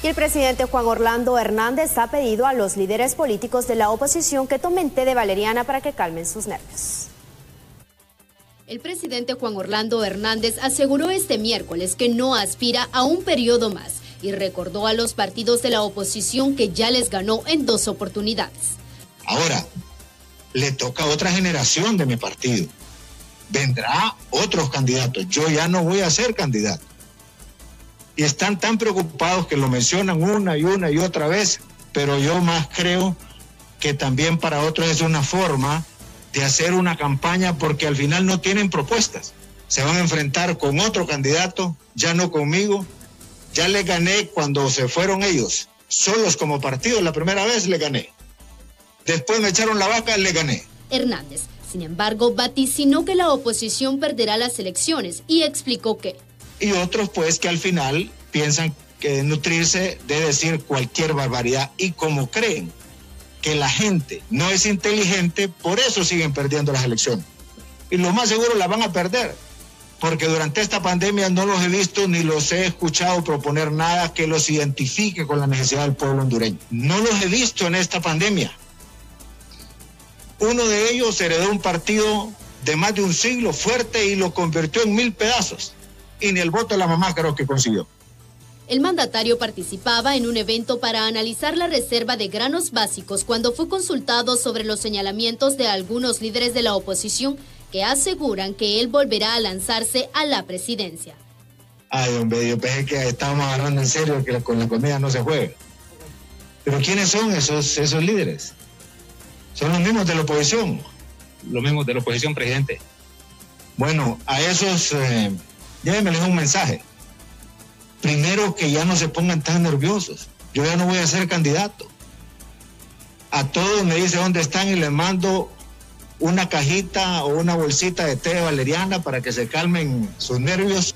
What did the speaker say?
Y el presidente Juan Orlando Hernández ha pedido a los líderes políticos de la oposición que tomen té de valeriana para que calmen sus nervios. El presidente Juan Orlando Hernández aseguró este miércoles que no aspira a un periodo más y recordó a los partidos de la oposición que ya les ganó en dos oportunidades. Ahora, le toca a otra generación de mi partido. Vendrá otros candidatos. Yo ya no voy a ser candidato y están tan preocupados que lo mencionan una y una y otra vez, pero yo más creo que también para otros es una forma de hacer una campaña porque al final no tienen propuestas. Se van a enfrentar con otro candidato, ya no conmigo. Ya le gané cuando se fueron ellos, solos como partido, la primera vez le gané. Después me echaron la vaca, le gané. Hernández, sin embargo, vaticinó que la oposición perderá las elecciones y explicó que y otros pues que al final piensan que nutrirse de decir cualquier barbaridad y como creen que la gente no es inteligente, por eso siguen perdiendo las elecciones. Y lo más seguro la van a perder, porque durante esta pandemia no los he visto ni los he escuchado proponer nada que los identifique con la necesidad del pueblo hondureño. No los he visto en esta pandemia. Uno de ellos heredó un partido de más de un siglo fuerte y lo convirtió en mil pedazos y ni el voto de la mamá creo que consiguió. El mandatario participaba en un evento para analizar la reserva de granos básicos cuando fue consultado sobre los señalamientos de algunos líderes de la oposición que aseguran que él volverá a lanzarse a la presidencia. Ay, hombre, yo pensé que estábamos agarrando en serio que con la comida no se juega. Pero ¿quiénes son esos, esos líderes? Son los mismos de la oposición. Los mismos de la oposición, presidente. Bueno, a esos eh, llévenme un mensaje. Primero que ya no se pongan tan nerviosos. Yo ya no voy a ser candidato. A todos me dice dónde están y les mando una cajita o una bolsita de té valeriana para que se calmen sus nervios